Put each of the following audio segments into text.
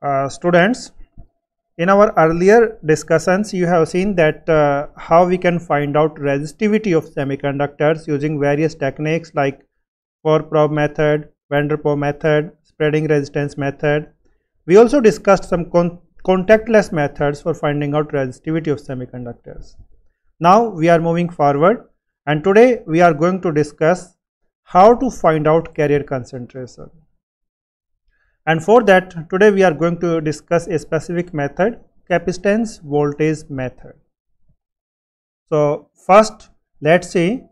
Uh, students, in our earlier discussions, you have seen that uh, how we can find out resistivity of semiconductors using various techniques like Four probe method, van der Pauw method, spreading resistance method. We also discussed some con contactless methods for finding out resistivity of semiconductors. Now we are moving forward and today we are going to discuss how to find out carrier concentration and for that today we are going to discuss a specific method capacitance voltage method. So first let's see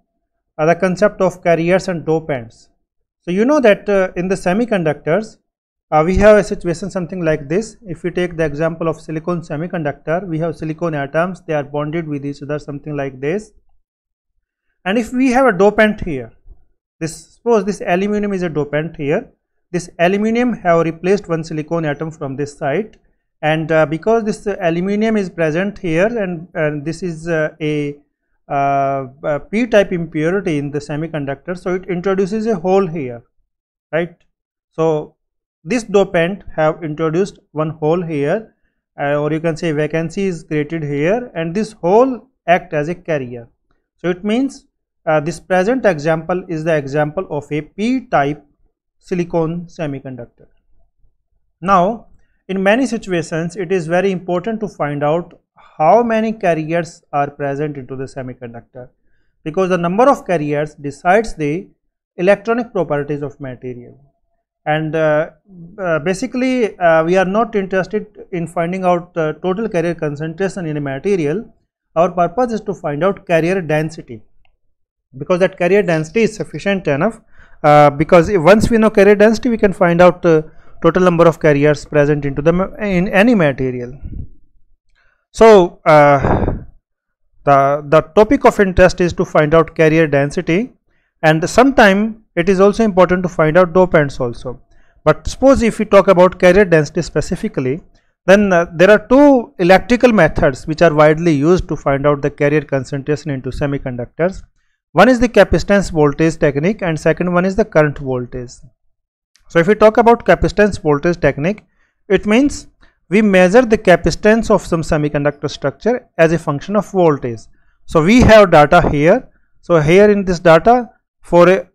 uh, the concept of carriers and dopants so you know that uh, in the semiconductors uh, we have a situation something like this. If we take the example of silicon semiconductor we have silicon atoms they are bonded with each other something like this. And if we have a dopant here this suppose this aluminum is a dopant here this aluminum have replaced one silicon atom from this side and uh, because this uh, aluminum is present here and, and this is uh, a, uh, a p type impurity in the semiconductor so it introduces a hole here right? So this dopant have introduced one hole here uh, or you can say vacancy is created here and this hole act as a carrier. So it means uh, this present example is the example of a p type silicon semiconductor. Now, in many situations, it is very important to find out how many carriers are present into the semiconductor because the number of carriers decides the electronic properties of material and uh, uh, basically uh, we are not interested in finding out the total carrier concentration in a material our purpose is to find out carrier density because that carrier density is sufficient enough uh, because once we know carrier density we can find out uh, total number of carriers present into the in any material. So uh, the the topic of interest is to find out carrier density and sometime it is also important to find out dopants also. But suppose if we talk about carrier density specifically then uh, there are two electrical methods which are widely used to find out the carrier concentration into semiconductors one is the capacitance voltage technique and second one is the current voltage. So if we talk about capacitance voltage technique, it means we measure the capacitance of some semiconductor structure as a function of voltage. So we have data here. So here in this data for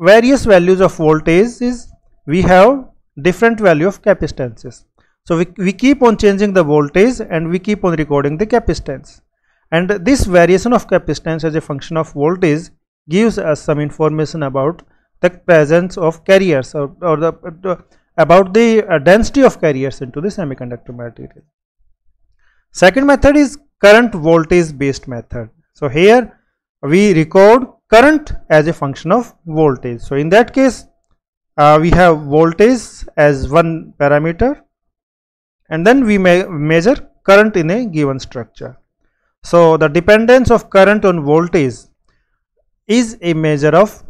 various values of voltage is we have different value of capacitances. So we, we keep on changing the voltage and we keep on recording the capacitance and this variation of capacitance as a function of voltage gives us some information about the presence of carriers or, or the uh, about the uh, density of carriers into the semiconductor material. Second method is current voltage based method. So here we record current as a function of voltage. So in that case uh, we have voltage as one parameter and then we may measure current in a given structure. So, the dependence of current on voltage is a measure of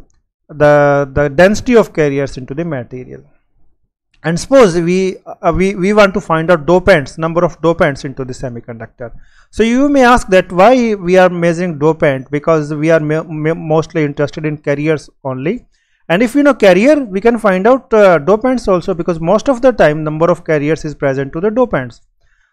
the, the density of carriers into the material. And suppose we, uh, we, we want to find out dopants, number of dopants into the semiconductor. So, you may ask that why we are measuring dopant because we are mostly interested in carriers only. And if we know carrier, we can find out uh, dopants also because most of the time number of carriers is present to the dopants.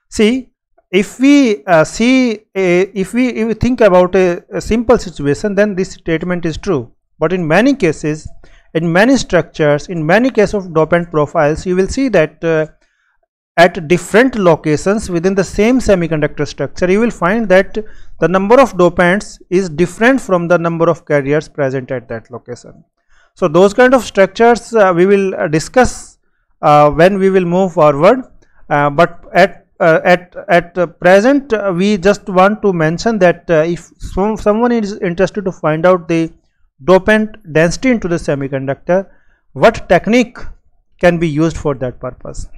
See, if we uh, see a, if we if we think about a, a, simple situation then this statement is true. But in many cases in many structures in many cases of dopant profiles you will see that uh, at different locations within the same semiconductor structure you will find that the number of dopants is different from the number of carriers present at that location. So those kind of structures uh, we will discuss uh, when we will move forward uh, but at uh, at at present uh, we just want to mention that uh, if some, someone is interested to find out the dopant density into the semiconductor what technique can be used for that purpose?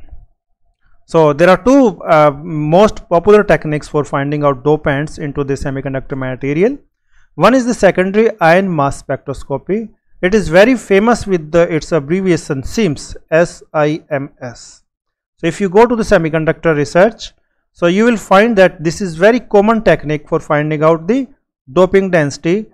So there are two uh, most popular techniques for finding out dopants into the semiconductor material. One is the secondary ion mass spectroscopy. It is very famous with the its abbreviation SIMS SIMS if you go to the semiconductor research, so you will find that this is very common technique for finding out the doping density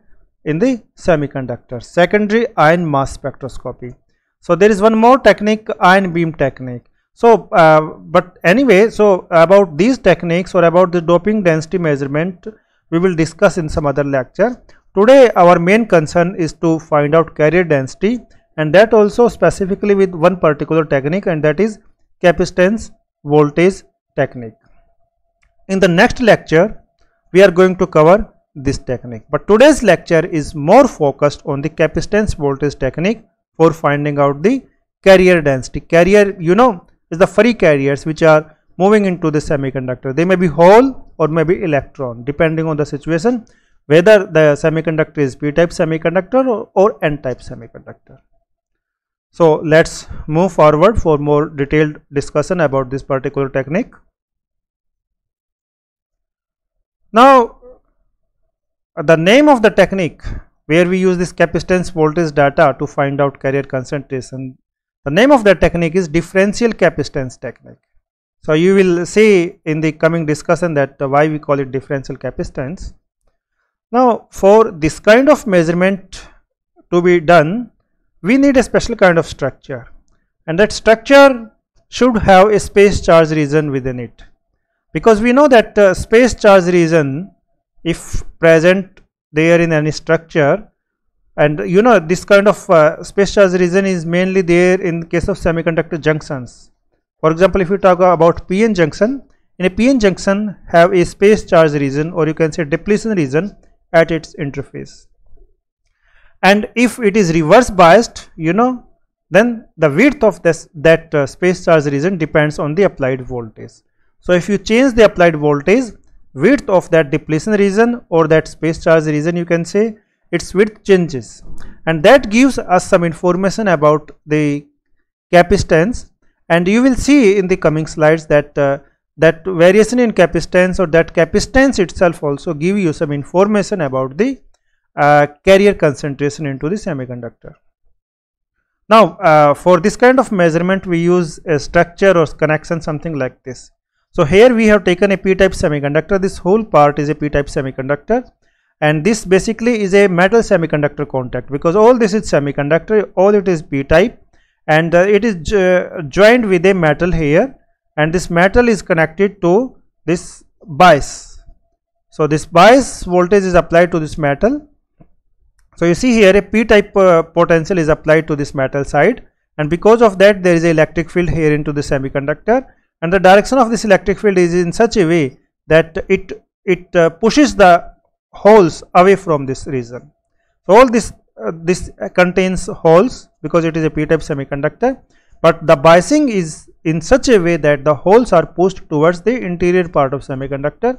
in the semiconductor. Secondary ion mass spectroscopy. So there is one more technique, ion beam technique. So, uh, but anyway, so about these techniques or about the doping density measurement, we will discuss in some other lecture. Today, our main concern is to find out carrier density and that also specifically with one particular technique and that is capacitance voltage technique. In the next lecture, we are going to cover this technique. But today's lecture is more focused on the capacitance voltage technique for finding out the carrier density. Carrier, you know, is the free carriers which are moving into the semiconductor. They may be hole or may be electron depending on the situation whether the semiconductor is p-type semiconductor or, or n-type semiconductor. So, let us move forward for more detailed discussion about this particular technique. Now, the name of the technique where we use this capacitance voltage data to find out carrier concentration, the name of that technique is differential capacitance technique. So, you will see in the coming discussion that uh, why we call it differential capacitance. Now, for this kind of measurement to be done, we need a special kind of structure. And that structure should have a space charge region within it. Because we know that uh, space charge region if present there in any structure and you know this kind of uh, space charge region is mainly there in case of semiconductor junctions. For example if you talk about pn junction in a pn junction have a space charge region or you can say depletion region at its interface and if it is reverse biased you know then the width of this that uh, space charge region depends on the applied voltage. So if you change the applied voltage width of that depletion region or that space charge region you can say its width changes. And that gives us some information about the capacitance. And you will see in the coming slides that uh, that variation in capacitance or that capacitance itself also give you some information about the uh, carrier concentration into the semiconductor. Now, uh, for this kind of measurement we use a structure or connection something like this. So, here we have taken a p-type semiconductor this whole part is a p-type semiconductor and this basically is a metal semiconductor contact because all this is semiconductor all it is p-type and uh, it is joined with a metal here and this metal is connected to this bias. So, this bias voltage is applied to this metal so, you see here a p type uh, potential is applied to this metal side and because of that there is an electric field here into the semiconductor and the direction of this electric field is in such a way that it it uh, pushes the holes away from this region. So, all this uh, this contains holes because it is a p type semiconductor, but the biasing is in such a way that the holes are pushed towards the interior part of semiconductor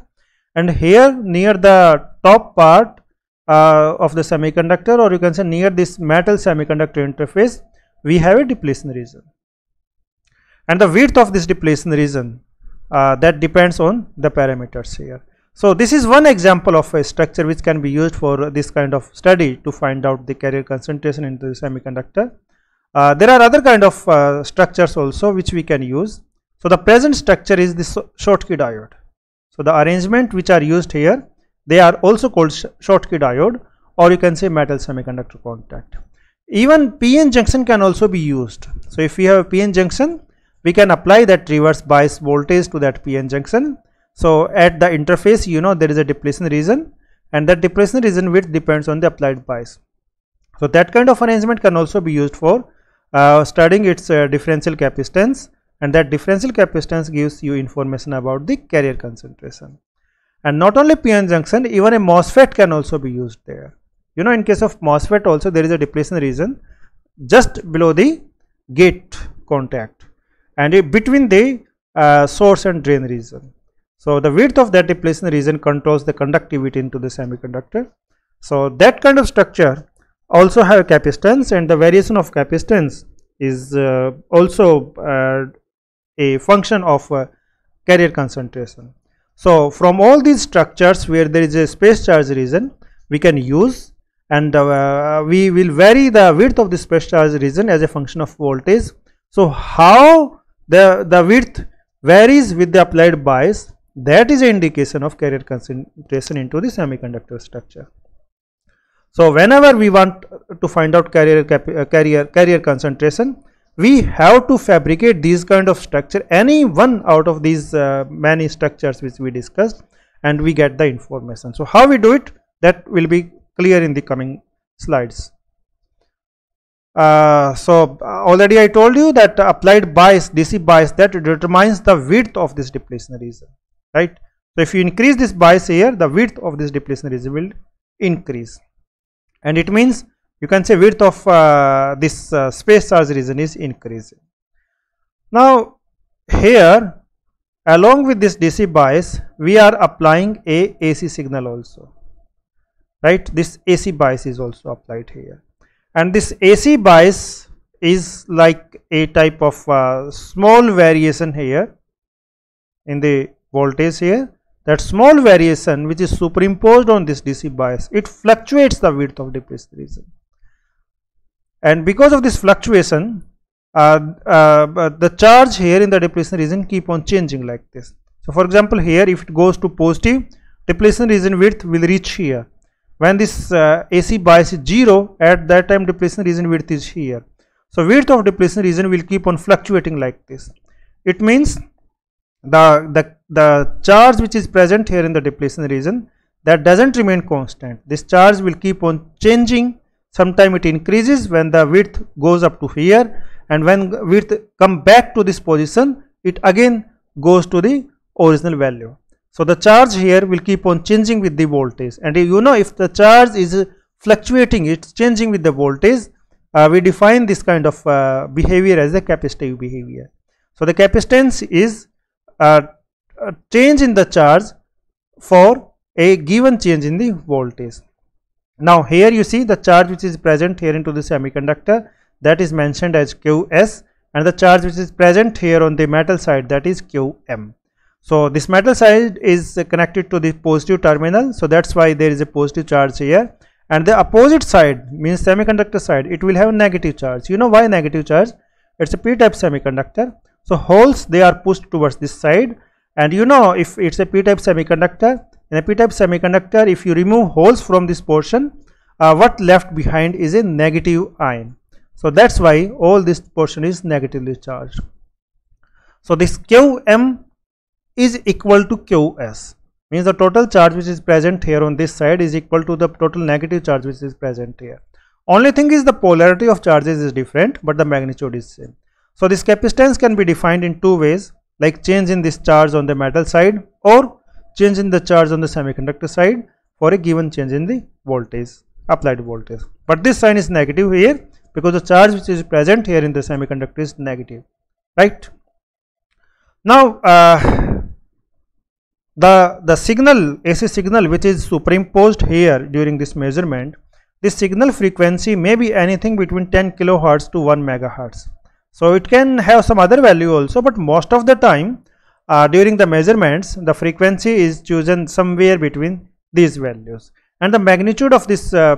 and here near the top part uh, of the semiconductor or you can say near this metal semiconductor interface we have a depletion region and the width of this depletion region uh, that depends on the parameters here. So, this is one example of a structure which can be used for this kind of study to find out the carrier concentration into the semiconductor. Uh, there are other kind of uh, structures also which we can use. So, the present structure is this Schottky diode. So, the arrangement which are used here they are also called Schottky diode or you can say metal semiconductor contact. Even PN junction can also be used. So, if we have a PN junction, we can apply that reverse bias voltage to that PN junction. So, at the interface, you know, there is a depletion region and that depletion region width depends on the applied bias. So, that kind of arrangement can also be used for uh, studying its uh, differential capacitance and that differential capacitance gives you information about the carrier concentration and not only PN junction even a MOSFET can also be used there. You know in case of MOSFET also there is a depletion region just below the gate contact and between the uh, source and drain region. So, the width of that depletion region controls the conductivity into the semiconductor. So, that kind of structure also have capacitance and the variation of capacitance is uh, also uh, a function of uh, carrier concentration. So, from all these structures where there is a space charge region we can use and uh, we will vary the width of the space charge region as a function of voltage. So, how the, the width varies with the applied bias that is an indication of carrier concentration into the semiconductor structure. So, whenever we want to find out carrier, uh, carrier, carrier concentration we have to fabricate these kind of structure any one out of these uh, many structures which we discussed and we get the information. So how we do it that will be clear in the coming slides. Uh, so already I told you that applied bias DC bias that determines the width of this depletion region right? So if you increase this bias here the width of this depletion region will increase. And it means you can say width of uh, this uh, space charge region is increasing. Now here along with this DC bias we are applying a AC signal also. Right? This AC bias is also applied here. And this AC bias is like a type of uh, small variation here in the voltage here. That small variation which is superimposed on this DC bias it fluctuates the width of the depletion region and because of this fluctuation uh, uh, the charge here in the depletion region keep on changing like this so for example here if it goes to positive depletion region width will reach here when this uh, AC bias is 0 at that time depletion region width is here. So width of depletion region will keep on fluctuating like this. It means the, the, the charge which is present here in the depletion region that doesn't remain constant. This charge will keep on changing. Sometime it increases when the width goes up to here and when width come back to this position it again goes to the original value. So the charge here will keep on changing with the voltage and you know if the charge is fluctuating it's changing with the voltage uh, we define this kind of uh, behavior as a capacitive behavior. So the capacitance is a, a change in the charge for a given change in the voltage. Now here you see the charge which is present here into the semiconductor that is mentioned as Qs and the charge which is present here on the metal side that is Qm. So this metal side is connected to the positive terminal. So that's why there is a positive charge here. And the opposite side means semiconductor side, it will have a negative charge. You know why negative charge? It's a p-type semiconductor. So holes they are pushed towards this side. And you know if it's a p-type semiconductor, in a p-type semiconductor, if you remove holes from this portion, uh, what left behind is a negative ion. So that's why all this portion is negatively charged. So this Qm is equal to Qs means the total charge which is present here on this side is equal to the total negative charge which is present here. Only thing is the polarity of charges is different but the magnitude is same. So this capacitance can be defined in two ways like change in this charge on the metal side or change in the charge on the semiconductor side for a given change in the voltage applied voltage. But this sign is negative here because the charge which is present here in the semiconductor is negative right. Now uh, the the signal AC signal which is superimposed here during this measurement this signal frequency may be anything between 10 kilohertz to 1 megahertz so it can have some other value also but most of the time uh, during the measurements the frequency is chosen somewhere between these values and the magnitude of this uh,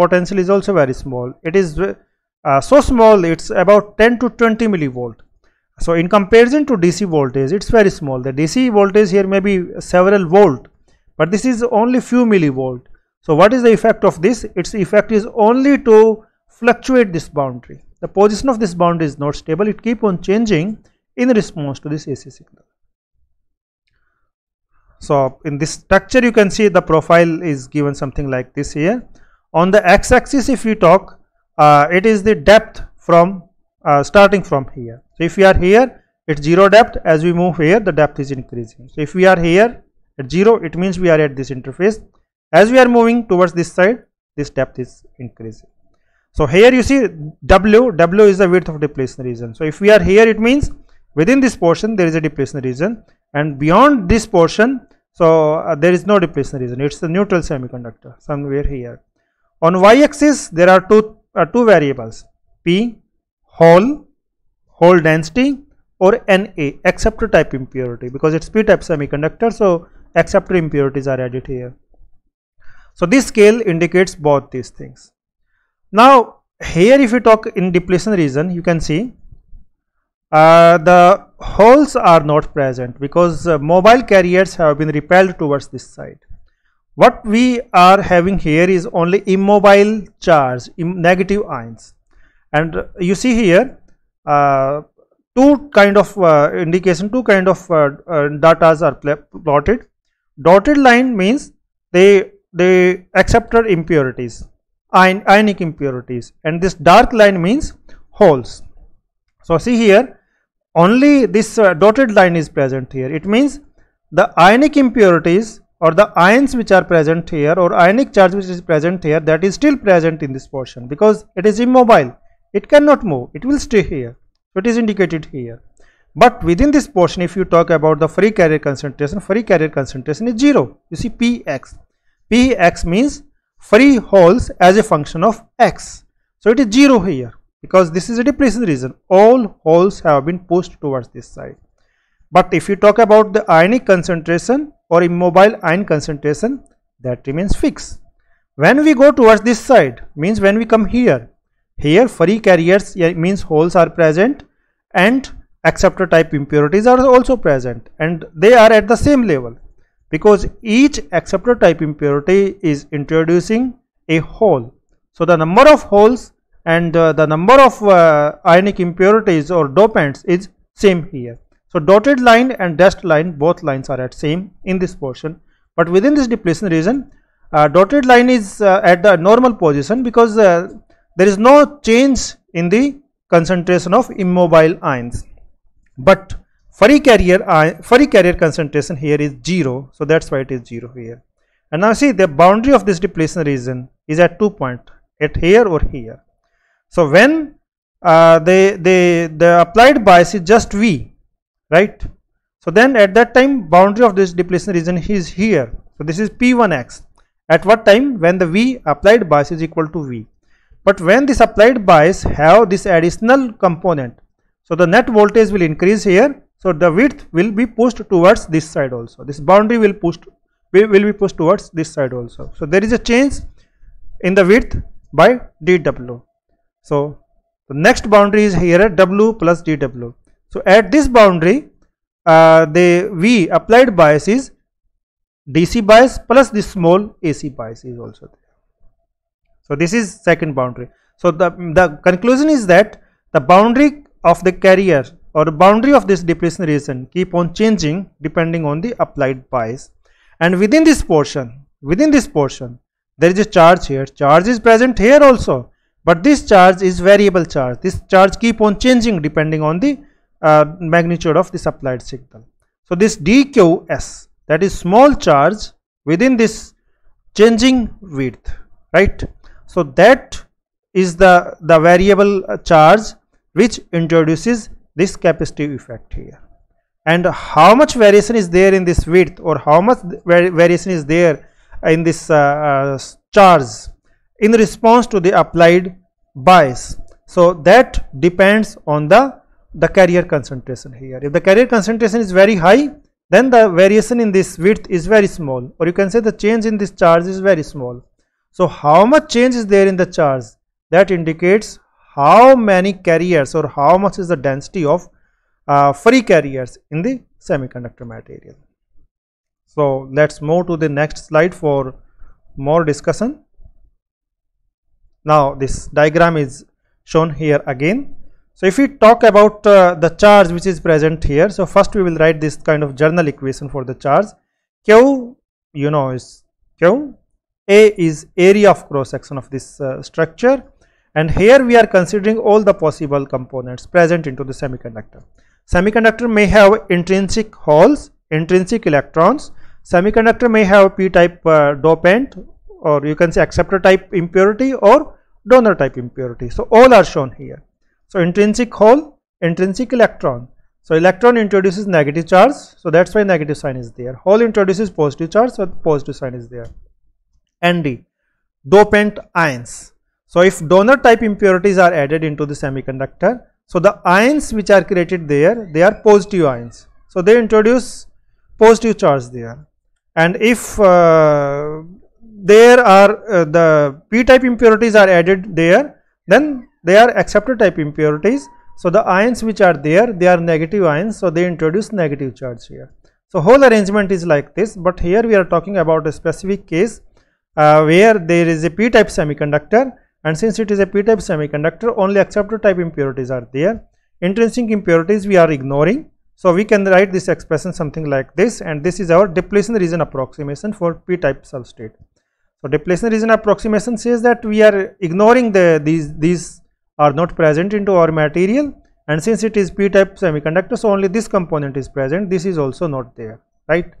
potential is also very small it is uh, so small it's about 10 to 20 millivolt so in comparison to DC voltage, it's very small. The DC voltage here may be several volt, but this is only few millivolt. So what is the effect of this? Its effect is only to fluctuate this boundary. The position of this boundary is not stable. It keep on changing in response to this AC signal. So in this structure you can see the profile is given something like this here. On the x-axis if we talk, uh, it is the depth from uh, starting from here. So if we are here, it's zero depth. As we move here, the depth is increasing. So if we are here at zero, it means we are at this interface. As we are moving towards this side, this depth is increasing. So here you see W, W is the width of depletion region. So if we are here, it means within this portion there is a depletion region, and beyond this portion, so uh, there is no depletion region. It's a neutral semiconductor somewhere here. On y-axis, there are two uh, two variables P hole hole density or Na acceptor type impurity because it's p-type semiconductor so acceptor impurities are added here. So this scale indicates both these things. Now here if you talk in depletion region you can see uh, the holes are not present because uh, mobile carriers have been repelled towards this side. What we are having here is only immobile charge, Im negative ions and you see here uh, two kind of uh, indication, two kind of uh, uh, datas are plotted. Dotted line means they they accepted impurities, ion, ionic impurities, and this dark line means holes. So see here, only this uh, dotted line is present here. It means the ionic impurities or the ions which are present here or ionic charge which is present here that is still present in this portion because it is immobile. It cannot move. It will stay here. So it is indicated here. But within this portion if you talk about the free carrier concentration free carrier concentration is zero. You see px px means free holes as a function of x. So it is zero here because this is a depletion region all holes have been pushed towards this side. But if you talk about the ionic concentration or immobile ion concentration that remains fixed. When we go towards this side means when we come here, here free carriers means holes are present and acceptor type impurities are also present. And they are at the same level. Because each acceptor type impurity is introducing a hole. So the number of holes and uh, the number of uh, ionic impurities or dopants is same here. So dotted line and dashed line both lines are at same in this portion. But within this depletion region uh, dotted line is uh, at the normal position because uh, there is no change in the concentration of immobile ions. But free carrier ion, free carrier concentration here is 0 so that's why it is 0 here. And now see the boundary of this depletion region is at two point at here or here so when uh, they, they, the applied bias is just V right? So then at that time boundary of this depletion region is here. So this is p1x at what time? When the v applied bias is equal to v. But when this applied bias have this additional component so the net voltage will increase here. So the width will be pushed towards this side also. This boundary will push will, will be pushed towards this side also. So there is a change in the width by dw so the next boundary is here at w plus dw so at this boundary, uh, the V applied bias is DC bias plus this small AC bias is also there. So this is second boundary. So the, the conclusion is that the boundary of the carrier or the boundary of this depletion region keep on changing depending on the applied bias and within this portion within this portion there is a charge here charge is present here also but this charge is variable charge this charge keep on changing depending on the uh, magnitude of this applied signal. So this dqs that is small charge within this changing width right. So that is the, the variable charge which introduces this capacitive effect here and how much variation is there in this width or how much variation is there in this uh, uh, charge in response to the applied bias. So that depends on the the carrier concentration here. If the carrier concentration is very high, then the variation in this width is very small or you can say the change in this charge is very small. So how much change is there in the charge? That indicates how many carriers or how much is the density of uh, free carriers in the semiconductor material. So let's move to the next slide for more discussion. Now this diagram is shown here again so if we talk about uh, the charge which is present here, so first we will write this kind of journal equation for the charge. Q, you know, is Q. A is area of cross section of this uh, structure, and here we are considering all the possible components present into the semiconductor. Semiconductor may have intrinsic holes, intrinsic electrons. Semiconductor may have p-type uh, dopant, or you can say acceptor type impurity or donor type impurity. So all are shown here so intrinsic hole, intrinsic electron. So electron introduces negative charge, so that's why negative sign is there. Hole introduces positive charge, so positive sign is there. ND, dopant ions. So if donor type impurities are added into the semiconductor, so the ions which are created there, they are positive ions. So they introduce positive charge there. And if uh, there are uh, the p type impurities are added there, then they are acceptor type impurities so the ions which are there they are negative ions so they introduce negative charge here so whole arrangement is like this but here we are talking about a specific case uh, where there is a p type semiconductor and since it is a p type semiconductor only acceptor type impurities are there intrinsic impurities we are ignoring. So, we can write this expression something like this and this is our depletion region approximation for p-type substrate. So, depletion region approximation says that we are ignoring the these these are not present into our material and since it is p-type semiconductor so only this component is present this is also not there right.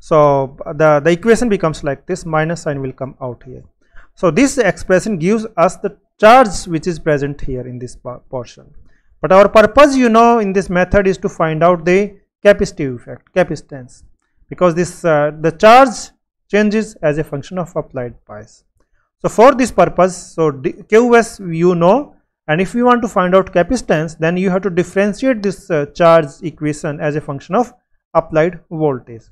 So, the, the equation becomes like this minus sign will come out here. So, this expression gives us the charge which is present here in this portion. But our purpose you know in this method is to find out the capacitive effect capacitance because this uh, the charge changes as a function of applied bias. So, for this purpose so QS you know and if you want to find out capacitance then you have to differentiate this uh, charge equation as a function of applied voltage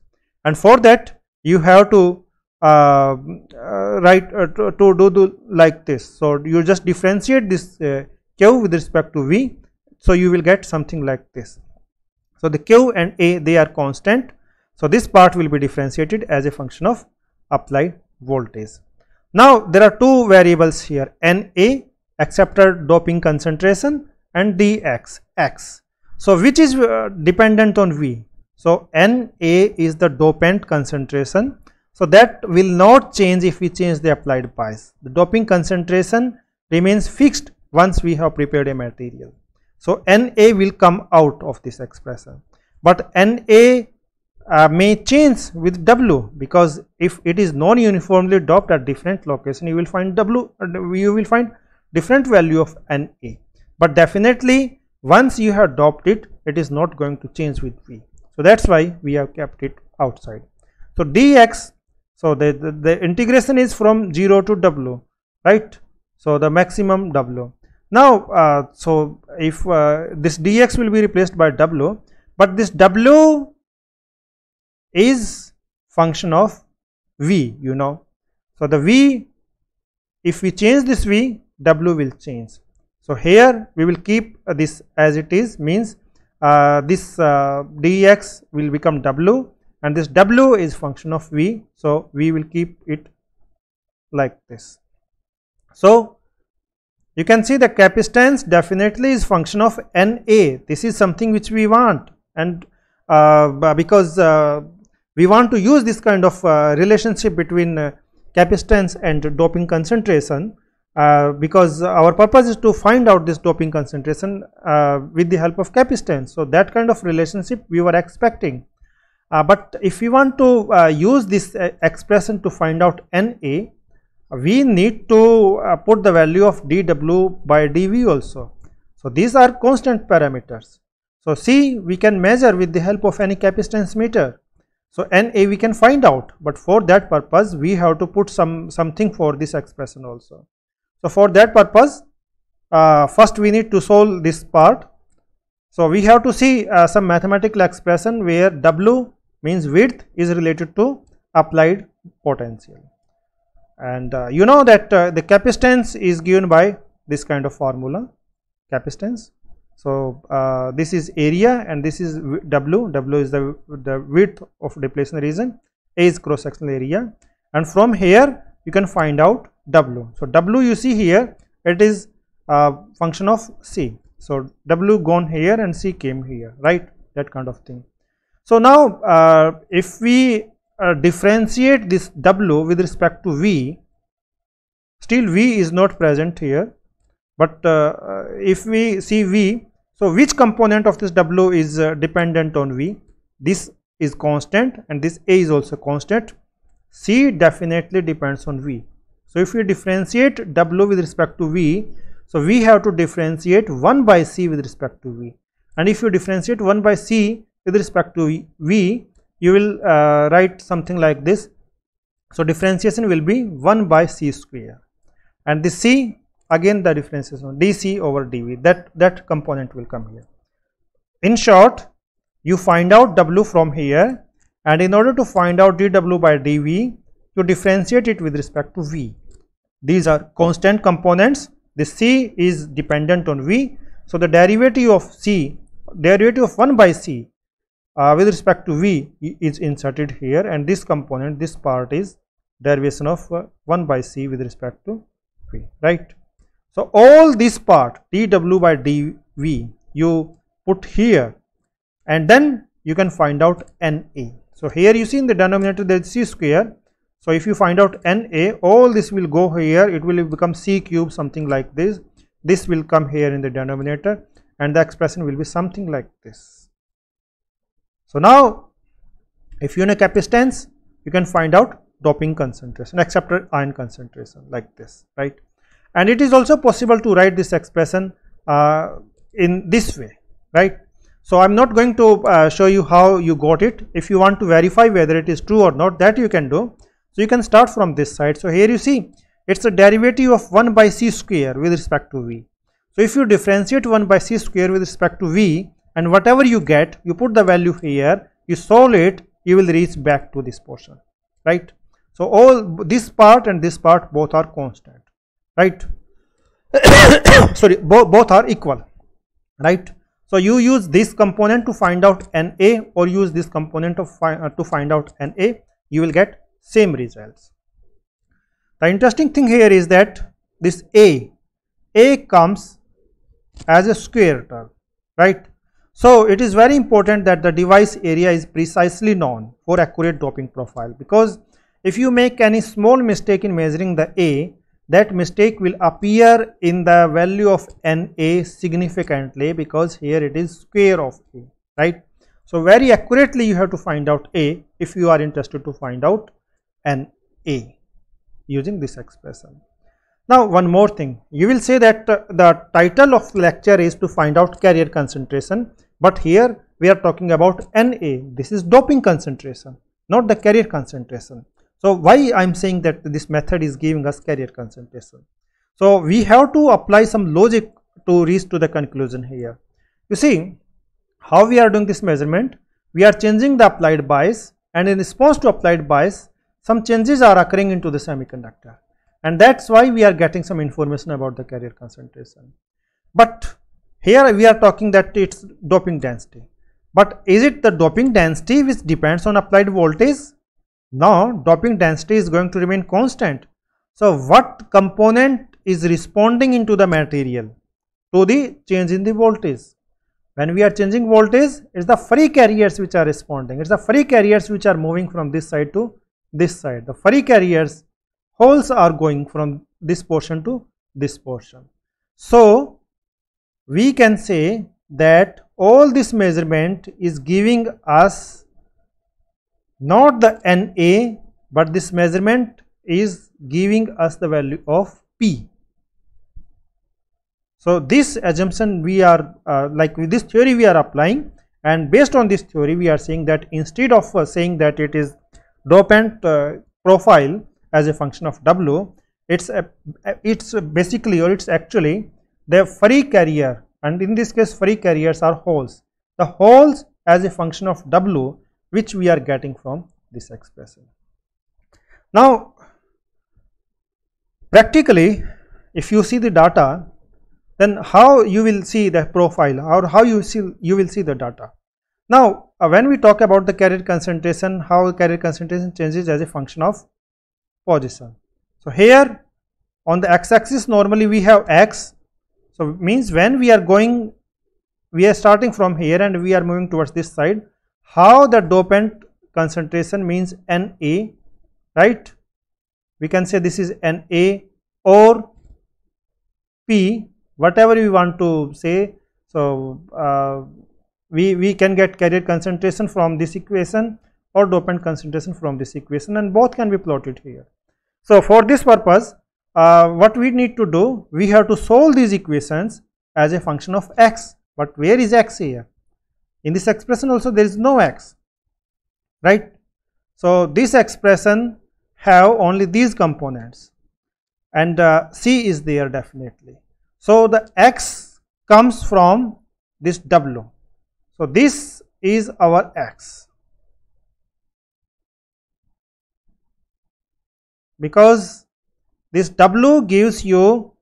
and for that you have to uh, uh, write uh, to, to, do the like this. So, you just differentiate this uh, q with respect to v. So, you will get something like this. So, the q and a they are constant. So, this part will be differentiated as a function of applied voltage. Now, there are two variables here Na acceptor doping concentration and dx x. So, which is uh, dependent on V? So, Na is the dopant concentration. So, that will not change if we change the applied bias. The doping concentration remains fixed once we have prepared a material. So, Na will come out of this expression, but Na uh, may change with W because if it is non-uniformly doped at different location, you will find W, uh, you will find different value of Na. But definitely once you have doped it, it is not going to change with V. So, that is why we have kept it outside. So, dx, so the, the, the integration is from 0 to w, right. So, the maximum w. Now, uh, so if uh, this dx will be replaced by w, but this w is function of v, you know. So, the v, if we change this v, w will change. So, here we will keep this as it is means uh, this uh, dx will become w and this w is function of v. So, we will keep it like this. So, you can see the capacitance definitely is function of Na. This is something which we want and uh, because uh, we want to use this kind of uh, relationship between uh, capacitance and doping concentration uh, because our purpose is to find out this doping concentration uh, with the help of capacitance. So, that kind of relationship we were expecting. Uh, but if we want to uh, use this expression to find out Na, we need to put the value of dW by dV also. So, these are constant parameters. So, C we can measure with the help of any capacitance meter. So, Na we can find out, but for that purpose we have to put some something for this expression also. So, for that purpose uh, first we need to solve this part. So, we have to see uh, some mathematical expression where W means width is related to applied potential and uh, you know that uh, the capacitance is given by this kind of formula capacitance. So, uh, this is area and this is W, W is the, the width of depletion region, A is cross sectional area and from here you can find out W. So, W you see here it is a function of C. So, W gone here and C came here right that kind of thing. So, now uh, if we uh, differentiate this W with respect to V still V is not present here, but uh, uh if we see V so which component of this W is uh, dependent on V? This is constant and this A is also constant. C definitely depends on V. So, if we differentiate W with respect to V, so we have to differentiate 1 by C with respect to V. And if you differentiate 1 by C with respect to V, you will uh, write something like this. So, differentiation will be 1 by C square. And this C again the differentiation dC over dV that, that component will come here. In short, you find out W from here and in order to find out dW by dV, you differentiate it with respect to V. These are constant components. The c is dependent on v. So the derivative of c derivative of 1 by c uh, with respect to v is inserted here and this component this part is derivation of uh, 1 by c with respect to v. Right so all this part dw by dv you put here and then you can find out NA. So here you see in the denominator there is c square. So if you find out NA all this will go here it will become c cube something like this. This will come here in the denominator and the expression will be something like this. So now if you know capacitance you can find out doping concentration acceptor ion concentration like this right and it is also possible to write this expression uh, in this way right? So i'm not going to uh, show you how you got it. If you want to verify whether it is true or not that you can do. So you can start from this side. So here you see it's a derivative of 1 by c square with respect to v. So if you differentiate 1 by c square with respect to v and whatever you get you put the value here you solve it you will reach back to this portion right? So all this part and this part both are constant right? Sorry bo both are equal right? So you use this component to find out na or use this component of fi uh, to find out na you will get same results. The interesting thing here is that this a a comes as a square term right? So it is very important that the device area is precisely known for accurate doping profile because if you make any small mistake in measuring the A, that mistake will appear in the value of NA significantly because here it is square of A, right. So, very accurately you have to find out A if you are interested to find out NA using this expression. Now, one more thing, you will say that uh, the title of lecture is to find out carrier concentration, but here we are talking about NA, this is doping concentration, not the carrier concentration. So, why I am saying that this method is giving us carrier concentration. So, we have to apply some logic to reach to the conclusion here. You see how we are doing this measurement, we are changing the applied bias and in response to applied bias some changes are occurring into the semiconductor and that is why we are getting some information about the carrier concentration. But here we are talking that it is doping density, but is it the doping density which depends on applied voltage now doping density is going to remain constant. So what component is responding into the material to the change in the voltage? When we are changing voltage, it's the free carriers which are responding. It's the free carriers which are moving from this side to this side. The free carriers holes are going from this portion to this portion. So we can say that all this measurement is giving us not the Na but this measurement is giving us the value of P. So this assumption we are uh, like with this theory we are applying and based on this theory we are saying that instead of uh, saying that it is dopant uh, profile as a function of W it's a, it's basically or it's actually the free carrier and in this case free carriers are holes the holes as a function of W which we are getting from this expression. Now, practically if you see the data then how you will see the profile or how you see you will see the data. Now, uh, when we talk about the carrier concentration, how carrier concentration changes as a function of position. So, here on the x axis normally we have x. So, means when we are going we are starting from here and we are moving towards this side how the dopant concentration means Na right? We can say this is Na or P whatever we want to say. So uh, we we can get carrier concentration from this equation or dopant concentration from this equation and both can be plotted here. So for this purpose uh, what we need to do we have to solve these equations as a function of x. But where is x here in this expression also there is no x, right. So, this expression have only these components and uh, C is there definitely. So, the x comes from this W. So, this is our x because this W gives you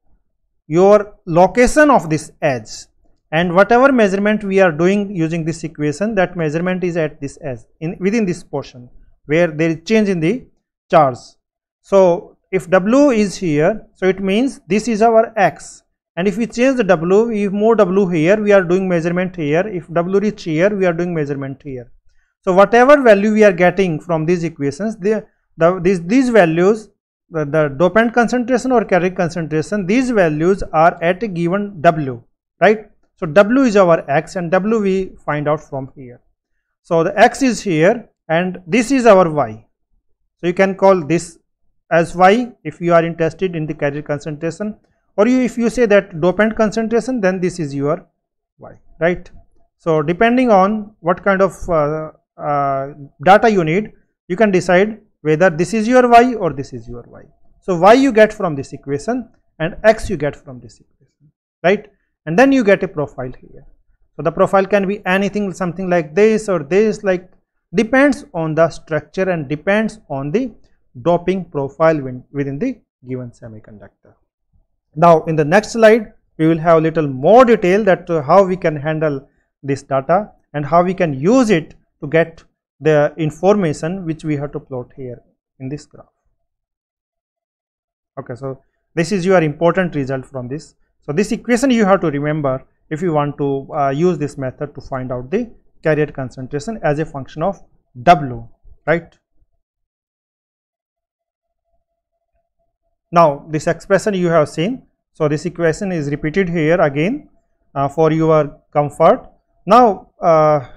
your location of this edge and whatever measurement we are doing using this equation that measurement is at this s in within this portion where there is change in the charge. So if w is here so it means this is our x. And if we change the w if more w here we are doing measurement here. If w reach here we are doing measurement here. So whatever value we are getting from these equations the, the these these values the, the dopant concentration or carrier concentration these values are at a given w right so w is our x and w we find out from here. So the x is here and this is our y. So you can call this as y if you are interested in the carrier concentration or you if you say that dopant concentration then this is your y right? So depending on what kind of uh, uh, data you need you can decide whether this is your y or this is your y. So y you get from this equation and x you get from this equation right and then you get a profile here so the profile can be anything something like this or this like depends on the structure and depends on the doping profile within the given semiconductor now in the next slide we will have a little more detail that uh, how we can handle this data and how we can use it to get the information which we have to plot here in this graph. Okay, so this is your important result from this. So this equation you have to remember if you want to uh, use this method to find out the carrier concentration as a function of W, right. Now this expression you have seen, so this equation is repeated here again uh, for your comfort. Now uh,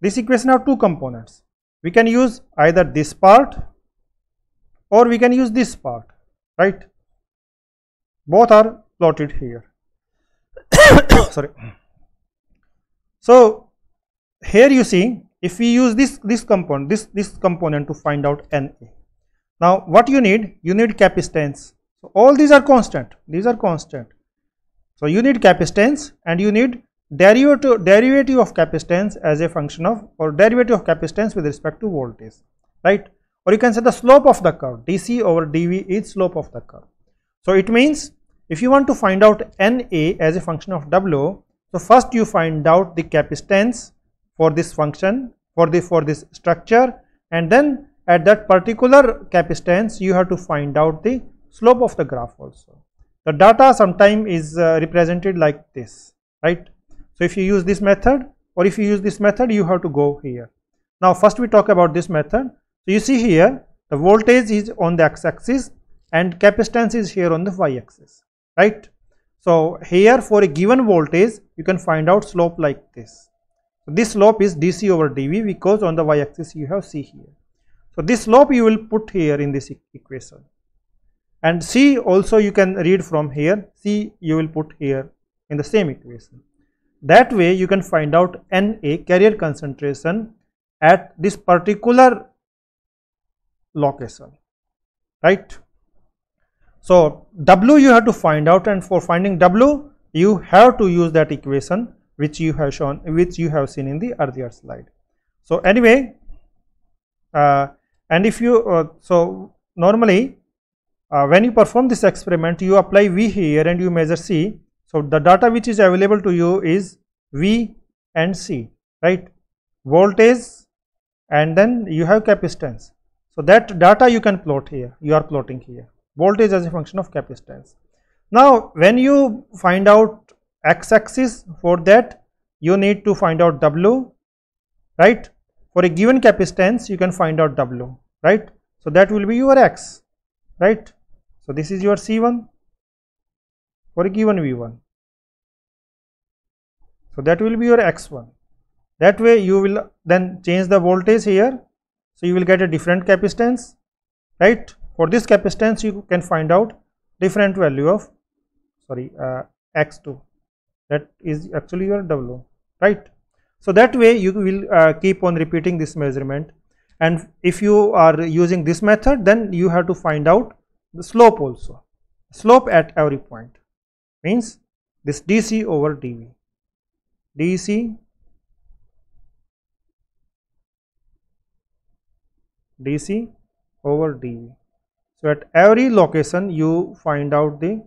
this equation have two components, we can use either this part or we can use this part, right. Both are plotted here. Sorry. So here you see if we use this this component this this component to find out Na now what you need? You need capacitance. So all these are constant. These are constant. So you need capacitance and you need derivative derivative of capacitance as a function of or derivative of capacitance with respect to voltage, right? Or you can say the slope of the curve dc over dv is slope of the curve. So it means if you want to find out Na as a function of W, so first you find out the capacitance for this function for the for this structure and then at that particular capacitance you have to find out the slope of the graph also. The data sometime is uh, represented like this right? So if you use this method or if you use this method you have to go here. Now first we talk about this method. So you see here the voltage is on the x-axis and capacitance is here on the y-axis right so here for a given voltage you can find out slope like this this slope is dc over dv because on the y-axis you have c here. So this slope you will put here in this equation and c also you can read from here c you will put here in the same equation. That way you can find out Na carrier concentration at this particular location right. So W you have to find out and for finding W you have to use that equation which you have shown which you have seen in the earlier slide. So anyway uh, and if you uh, so normally uh, when you perform this experiment you apply v here and you measure c. So the data which is available to you is v and c right? Voltage and then you have capacitance. So that data you can plot here you are plotting here voltage as a function of capacitance. Now when you find out x-axis for that you need to find out W right? For a given capacitance you can find out W right? So that will be your x right? So this is your C1 for a given V1 so that will be your x1 that way you will then change the voltage here. So you will get a different capacitance right for this capacitance you can find out different value of sorry uh, x2 that is actually your W right. So that way you will uh, keep on repeating this measurement. And if you are using this method then you have to find out the slope also. Slope at every point means this dc over dv dc dc over dv so at every location you find out the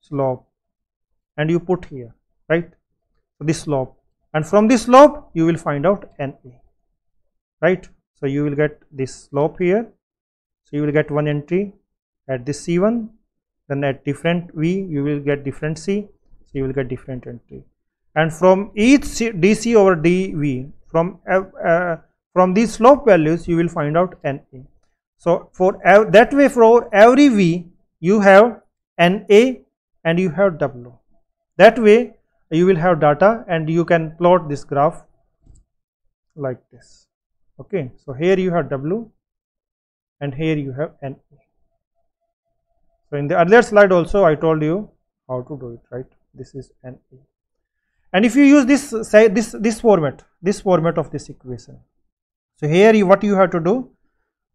slope and you put here right? This slope. And from this slope you will find out na right? So you will get this slope here. So you will get one entry at this c1 then at different v you will get different c. So you will get different entry. And from each dc over dv from uh, uh, from these slope values you will find out na so for that way for every v you have an A and you have w. That way you will have data and you can plot this graph like this. Okay. So here you have w and here you have na so in the earlier slide also i told you how to do it right? This is na and if you use this say this this format this format of this equation. So here you what you have to do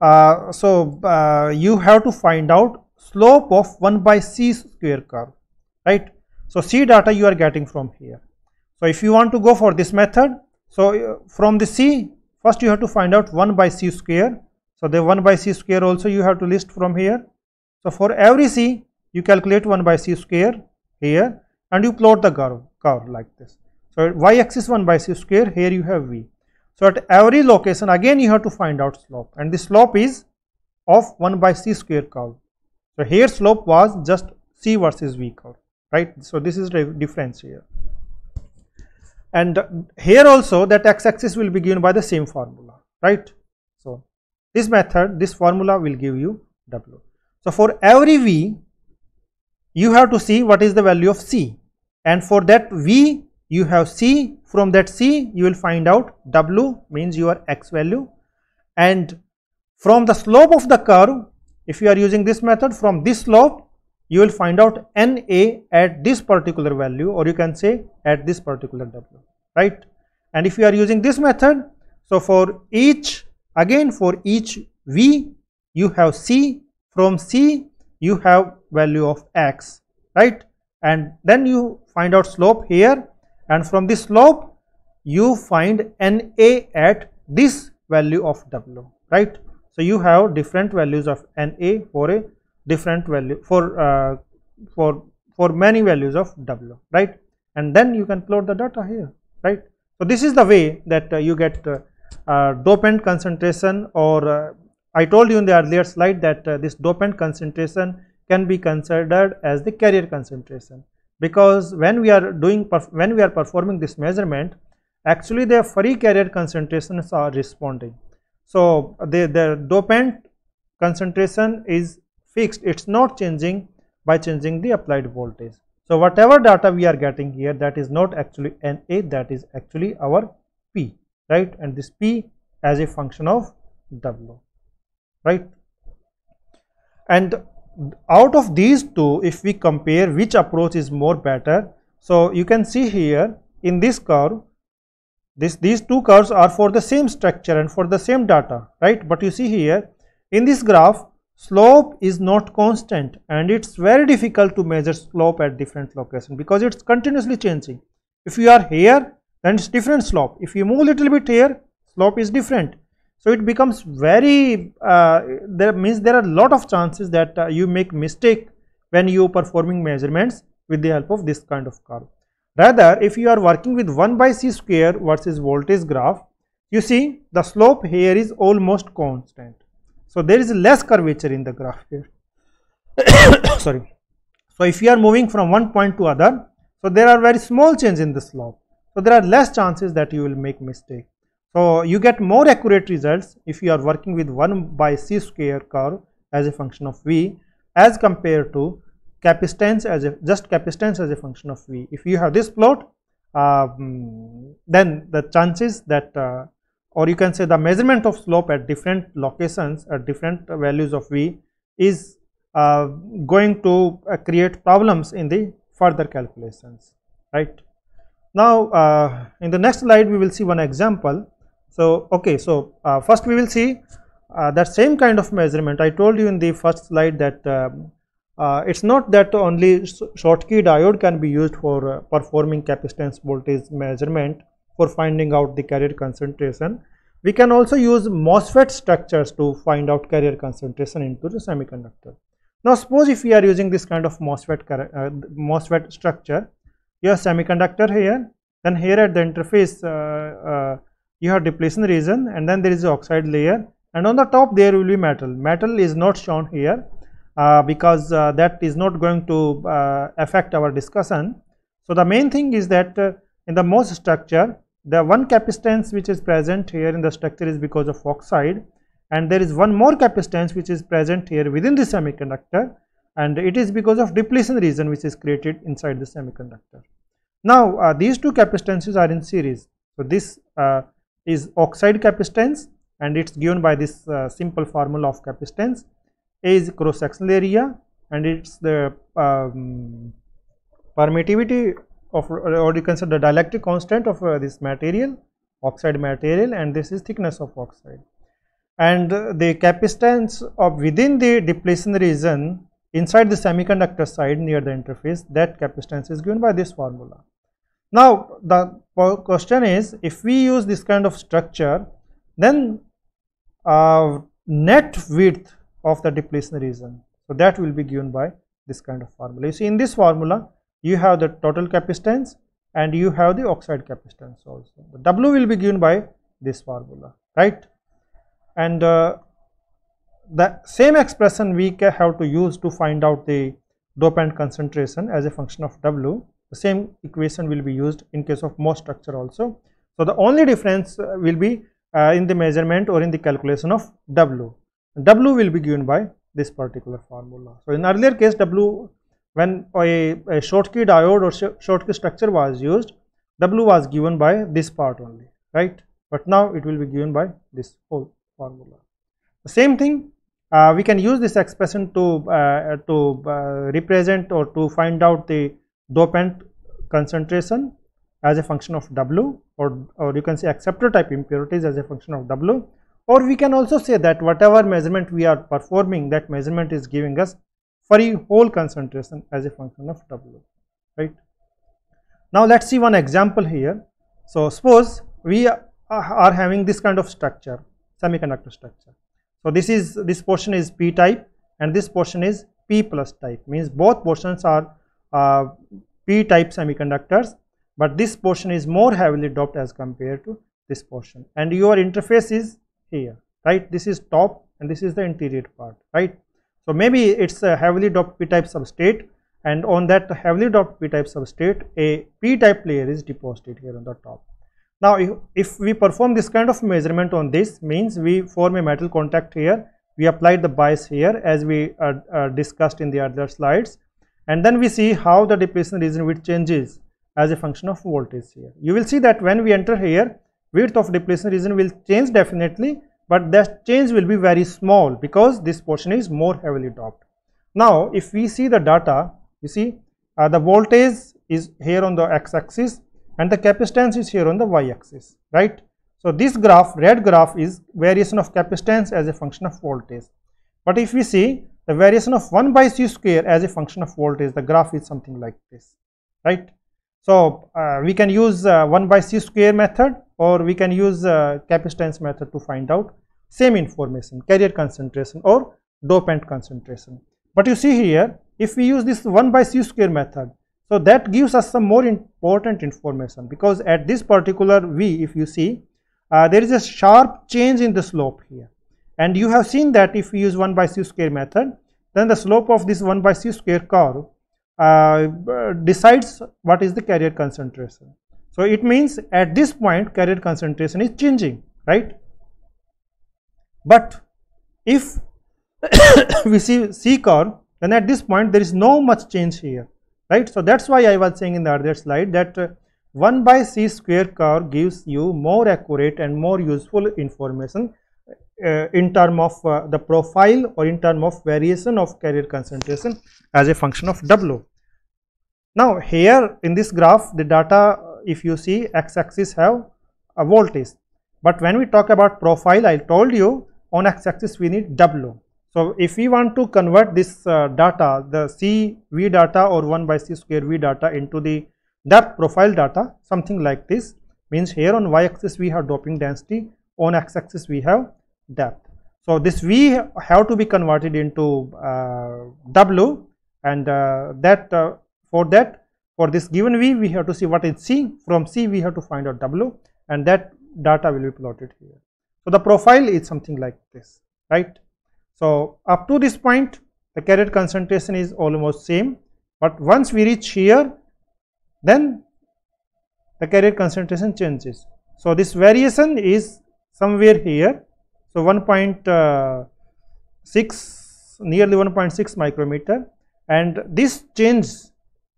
uh, so uh, you have to find out slope of 1 by c square curve right so c data you are getting from here so if you want to go for this method so uh, from the c first you have to find out 1 by c square so the 1 by c square also you have to list from here so for every c you calculate 1 by c square here and you plot the curve, curve like this. So y axis 1 by c square here you have v. So at every location again you have to find out slope and the slope is of 1 by c square curve. So here slope was just c versus v curve right. So this is the difference here and here also that x axis will be given by the same formula right. So this method this formula will give you w. So for every v you have to see what is the value of C and for that V you have C from that C you will find out W means your X value. And from the slope of the curve if you are using this method from this slope you will find out NA at this particular value or you can say at this particular W right? And if you are using this method so for each again for each V you have C from C you have value of x right? And then you find out slope here and from this slope you find na at this value of w right? So you have different values of na for a different value for uh, for for many values of w right? And then you can plot the data here right? So this is the way that uh, you get uh, uh dopant concentration or uh, I told you in the earlier slide that uh, this dopant concentration can be considered as the carrier concentration because when we are doing when we are performing this measurement actually the free carrier concentrations are responding. So the, the dopant concentration is fixed it is not changing by changing the applied voltage. So whatever data we are getting here that is not actually NA that is actually our P right and this P as a function of W right and out of these two if we compare which approach is more better so you can see here in this curve this these two curves are for the same structure and for the same data right? But you see here in this graph slope is not constant and it's very difficult to measure slope at different location because it's continuously changing. If you are here then it's different slope. If you move a little bit here slope is different so it becomes very uh, there means there are a lot of chances that uh, you make mistake when you performing measurements with the help of this kind of curve. Rather if you are working with 1 by c square versus voltage graph you see the slope here is almost constant. So there is less curvature in the graph here. Sorry. So if you are moving from one point to other so there are very small change in the slope. So there are less chances that you will make mistake so you get more accurate results if you are working with 1 by c square curve as a function of v as compared to capacitance as a just capacitance as a function of v. If you have this plot um, then the chances that uh, or you can say the measurement of slope at different locations at different values of v is uh, going to uh, create problems in the further calculations right. Now uh, in the next slide we will see one example so, okay, so uh, first we will see uh, that same kind of measurement. I told you in the first slide that um, uh, it's not that only Schottky diode can be used for uh, performing capacitance voltage measurement for finding out the carrier concentration. We can also use MOSFET structures to find out carrier concentration into the semiconductor. Now, suppose if we are using this kind of MOSFET, uh, MOSFET structure, your semiconductor here, then here at the interface uh, you have depletion region and then there is the oxide layer and on the top there will be metal. Metal is not shown here uh, because uh, that is not going to uh, affect our discussion. So, the main thing is that uh, in the MOS structure the one capacitance which is present here in the structure is because of oxide and there is one more capacitance which is present here within the semiconductor and it is because of depletion region which is created inside the semiconductor. Now uh, these two capacitances are in series. So this uh, is oxide capacitance and it is given by this uh, simple formula of capacitance. A is cross sectional area and it is the um, permittivity of or you can say the dielectric constant of uh, this material oxide material and this is thickness of oxide and the capacitance of within the depletion region inside the semiconductor side near the interface that capacitance is given by this formula. Now the question is if we use this kind of structure then uh, net width of the depletion region so that will be given by this kind of formula. You see in this formula you have the total capacitance and you have the oxide capacitance also. The W will be given by this formula right and uh, the same expression we can have to use to find out the dopant concentration as a function of W the same equation will be used in case of MOS structure also. So, the only difference uh, will be uh, in the measurement or in the calculation of W. W will be given by this particular formula. So, in earlier case W when a, a Schottky diode or Schottky structure was used W was given by this part only right but now it will be given by this whole formula. The same thing uh, we can use this expression to uh, to uh, represent or to find out the dopant concentration as a function of W or, or you can say acceptor type impurities as a function of W or we can also say that whatever measurement we are performing that measurement is giving us free hole concentration as a function of W right. Now let us see one example here. So suppose we are having this kind of structure semiconductor structure. So this is this portion is p type and this portion is p plus type means both portions are uh, p type semiconductors but this portion is more heavily doped as compared to this portion. And your interface is here right? This is top and this is the interior part right? So maybe it's a heavily doped p type substrate and on that heavily doped p type substrate a p type layer is deposited here on the top. Now, if, if we perform this kind of measurement on this means we form a metal contact here, we apply the bias here as we uh, uh, discussed in the other slides and then we see how the depletion region width changes as a function of voltage here. You will see that when we enter here width of depletion region will change definitely but that change will be very small because this portion is more heavily doped. Now, if we see the data you see uh, the voltage is here on the x axis and the capacitance is here on the y axis right. So, this graph red graph is variation of capacitance as a function of voltage, but if we see the variation of 1 by c square as a function of voltage the graph is something like this right. So, uh, we can use uh, 1 by c square method or we can use uh, capacitance method to find out same information carrier concentration or dopant concentration. But you see here if we use this 1 by c square method so that gives us some more important information because at this particular V if you see uh, there is a sharp change in the slope here and you have seen that if we use 1 by c square method then the slope of this 1 by c square curve uh, decides what is the carrier concentration. So it means at this point carrier concentration is changing right but if we see C curve then at this point there is no much change here right. So, that is why I was saying in the earlier slide that uh, 1 by c square curve gives you more accurate and more useful information uh, in term of uh, the profile or in term of variation of carrier concentration as a function of W. Now, here in this graph the data if you see x axis have a voltage, but when we talk about profile I told you on x axis we need W so, if we want to convert this uh, data the C V data or 1 by C square V data into the depth profile data something like this means here on y axis we have doping density on x axis we have depth. So, this V have to be converted into uh, W and uh, that uh, for that for this given V we have to see what is C from C we have to find out W and that data will be plotted here. So, the profile is something like this right so, up to this point the carrier concentration is almost same, but once we reach here then the carrier concentration changes. So, this variation is somewhere here. So, 1.6 uh, nearly 1.6 micrometer. And this change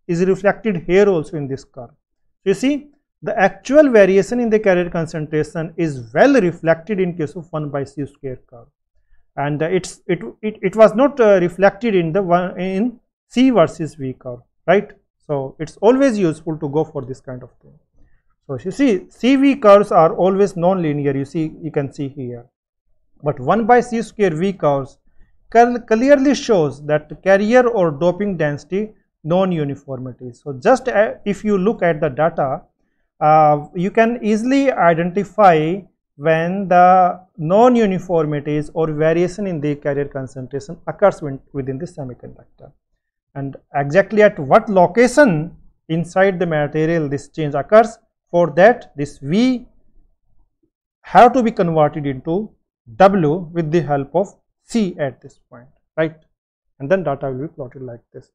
is reflected here also in this curve. So, you see the actual variation in the carrier concentration is well reflected in case of 1 by c square curve. And it's it it, it was not uh, reflected in the one in c versus v curve right? So it's always useful to go for this kind of thing. So you see cv curves are always non-linear. You see you can see here but 1 by c square v curves clearly shows that carrier or doping density non-uniformity. So, just uh, if you look at the data, uh, you can easily identify when the non-uniformities or variation in the carrier concentration occurs within the semiconductor and exactly at what location inside the material this change occurs for that this V have to be converted into W with the help of C at this point, right? And then data will be plotted like this.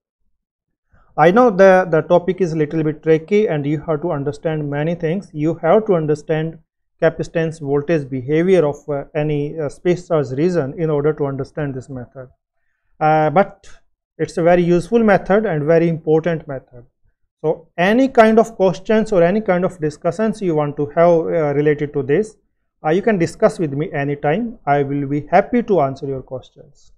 I know the, the topic is a little bit tricky and you have to understand many things. You have to understand capacitance voltage behavior of uh, any uh, space charge region in order to understand this method. Uh, but it's a very useful method and very important method. So any kind of questions or any kind of discussions you want to have uh, related to this, uh, you can discuss with me anytime. I will be happy to answer your questions.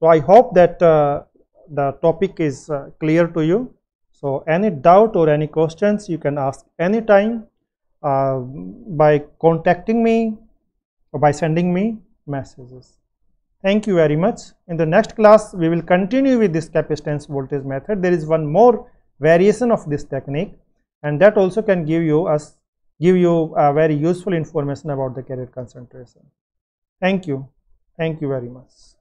So I hope that uh, the topic is uh, clear to you. So any doubt or any questions you can ask anytime uh, by contacting me or by sending me messages. Thank you very much. In the next class, we will continue with this capacitance voltage method. There is one more variation of this technique and that also can give you us give you a very useful information about the carrier concentration. Thank you. Thank you very much.